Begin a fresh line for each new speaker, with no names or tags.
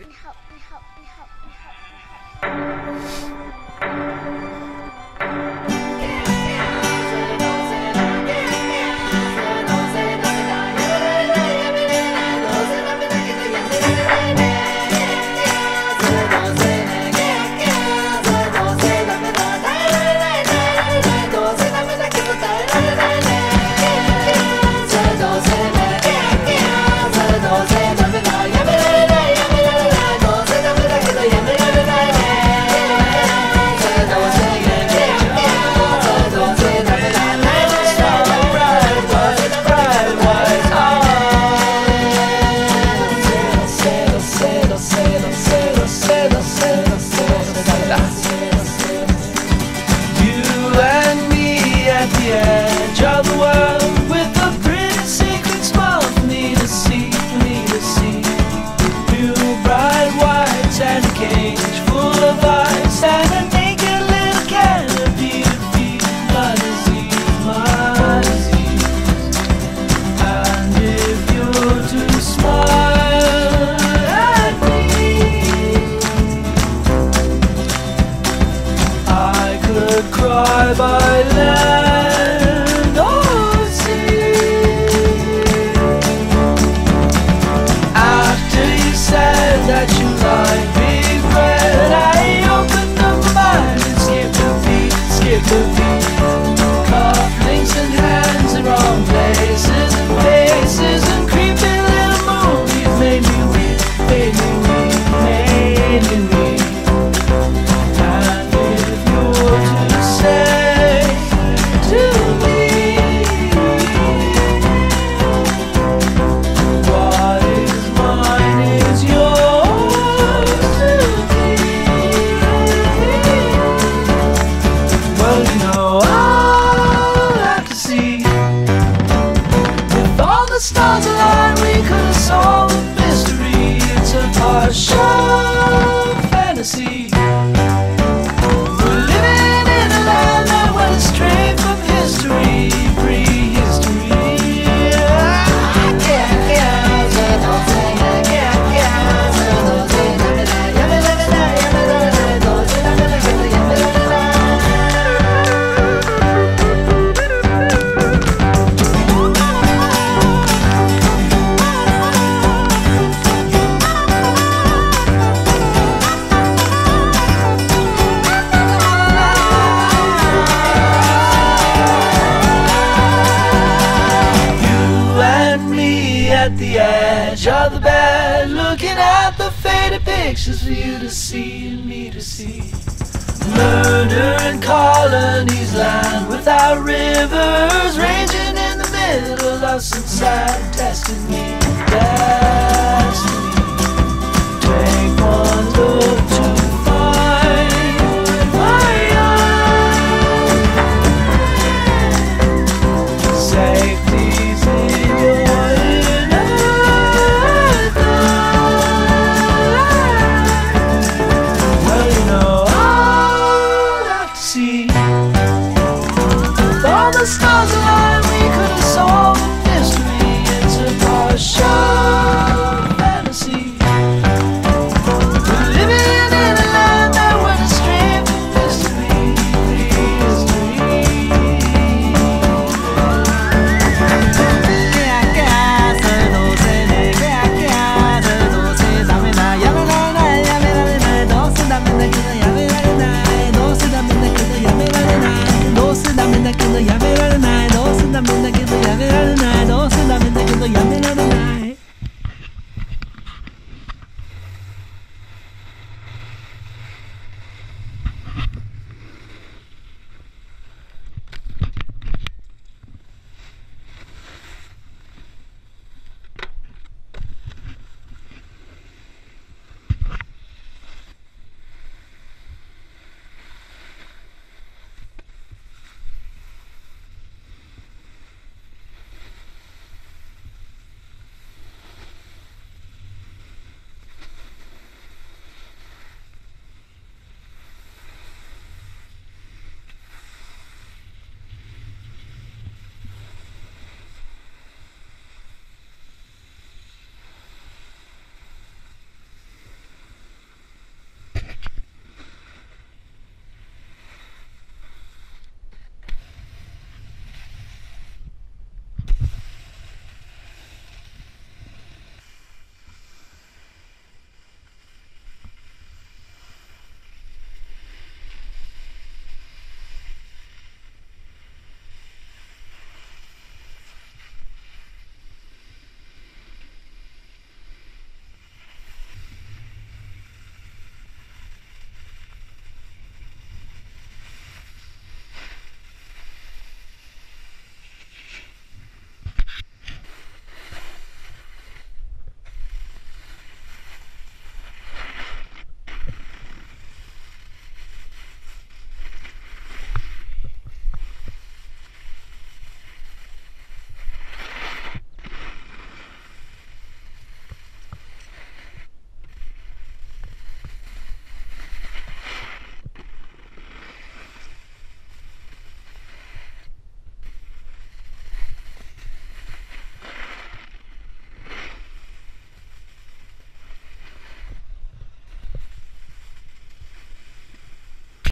你好，你好，你好，你好，你好。stars are edge of the bad looking at the faded pictures for you to see and me to see. Murder and colonies, land without rivers, ranging in the middle of some sad destiny.